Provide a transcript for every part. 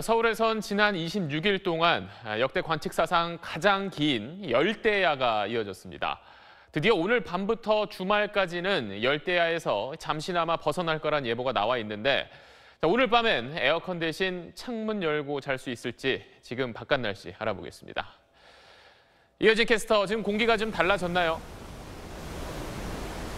서울에선 지난 26일 동안 역대 관측사상 가장 긴 열대야가 이어졌습니다. 드디어 오늘 밤부터 주말까지는 열대야에서 잠시나마 벗어날 거란 예보가 나와 있는데 오늘 밤엔 에어컨 대신 창문 열고 잘 수 있을지 지금 바깥 날씨 알아보겠습니다. 이어진 캐스터, 지금 공기가 좀 달라졌나요?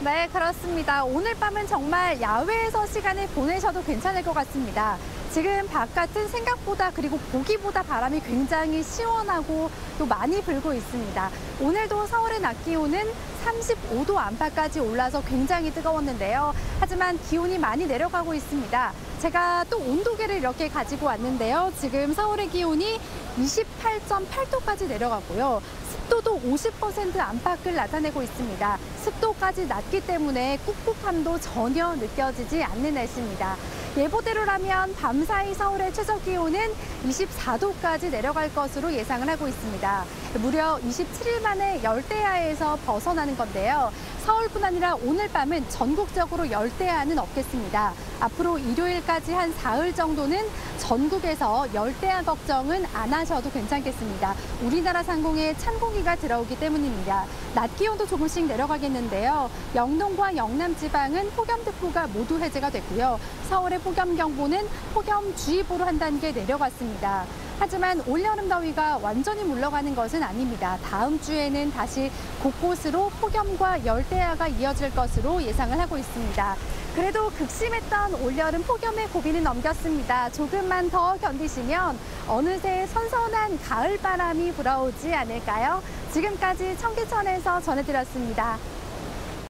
네, 그렇습니다. 오늘 밤은 정말 야외에서 시간을 보내셔도 괜찮을 것 같습니다. 지금 바깥은 생각보다 그리고 보기보다 바람이 굉장히 시원하고 또 많이 불고 있습니다. 오늘도 서울의 낮 기온은 35도 안팎까지 올라서 굉장히 뜨거웠는데요. 하지만 기온이 많이 내려가고 있습니다. 제가 또 온도계를 이렇게 가지고 왔는데요. 지금 서울의 기온이 28.8도까지 내려가고요. 습도도 50% 안팎을 나타내고 있습니다. 습도까지 낮기 때문에 꿉꿉함도 전혀 느껴지지 않는 날씨입니다. 예보대로라면 밤사이 서울의 최저 기온은 24도까지 내려갈 것으로 예상을 하고 있습니다. 무려 27일 만에 열대야에서 벗어나는 건데요. 서울뿐 아니라 오늘 밤은 전국적으로 열대야는 없겠습니다. 앞으로 일요일까지 한 사흘 정도는 전국에서 열대야 걱정은 안 하셔도 괜찮겠습니다. 우리나라 상공에 찬 공기가 들어오기 때문입니다. 낮 기온도 조금씩 내려가겠는데요. 영동과 영남 지방은 폭염특보가 모두 해제가 됐고요. 서울의 폭염경보는 폭염주의보로 한 단계 내려갔습니다. 하지만 올여름 더위가 완전히 물러가는 것은 아닙니다. 다음 주에는 다시 곳곳으로 폭염과 열대야가 이어질 것으로 예상을 하고 있습니다. 그래도 극심했던 올여름 폭염의 고비는 넘겼습니다. 조금만 더 견디시면 어느새 선선한 가을 바람이 불어오지 않을까요? 지금까지 청계천에서 전해드렸습니다.